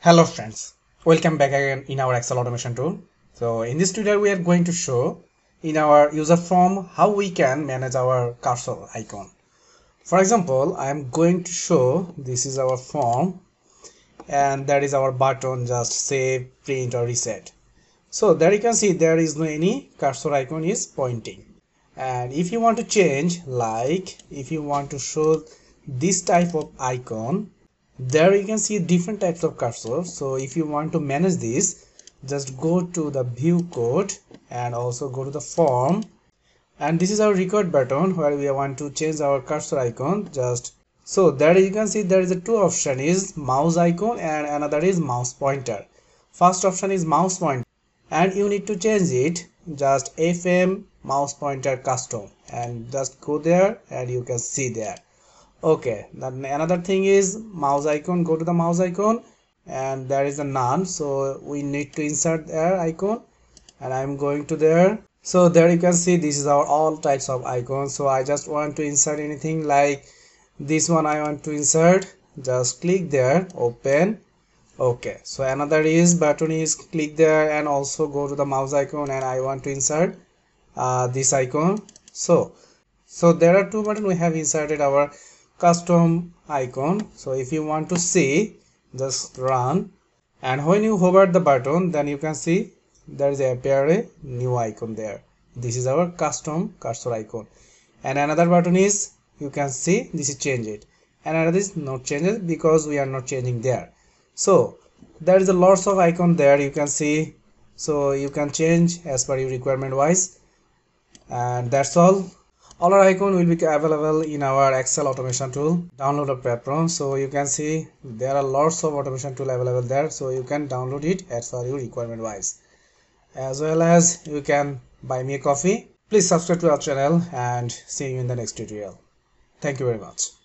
hello friends. Welcome back again in our excel automation tool. So in this tutorial we are going to show in our user form how we can manage our cursor icon. For example i am going to show this is our form and that is our button just save print or reset. So there you can see there is no any cursor icon is pointing. And if you want to change like if you want to show this type of icon there you can see different types of cursor so if you want to manage this just go to the view code and also go to the form. And this is our record button where we want to change our cursor icon. Just so there you can see there is a two option is mouse icon and another is mouse pointer. First option is mouse pointer and you need to change it. Just fm mouse pointer custom. And just go there and you can see there okay then another thing is mouse icon go to the mouse icon and there is a none so we need to insert there icon and i'm going to there. So there you can see this is our all types of icons so i just want to insert anything like this one i want to insert just click there open. Okay so another is button is click there and also go to the mouse icon and i want to insert uh, this icon. So so there are two button we have inserted our custom icon. So if you want to see just run. And when you hover the button then you can see there is a appear a new icon there. This is our custom cursor icon. And another button is you can see this is change it. And another is not changes because we are not changing there. So there is a lots of icon there you can see. So you can change as per your requirement wise. And that's all all our icon will be available in our excel automation tool. Download a platform so you can see there are lots of automation tool available there so you can download it as per your requirement wise. As well as you can buy me a coffee. Please subscribe to our channel and see you in the next tutorial. Thank you very much